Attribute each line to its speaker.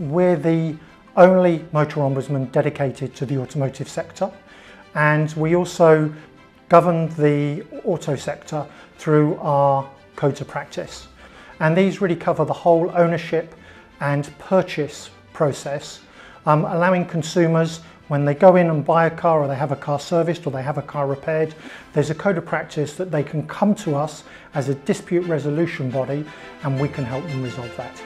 Speaker 1: we're the only motor ombudsman dedicated to the automotive sector and we also govern the auto sector through our code of practice. And these really cover the whole ownership and purchase process, um, allowing consumers when they go in and buy a car or they have a car serviced or they have a car repaired, there's a code of practice that they can come to us as a dispute resolution body and we can help them resolve that.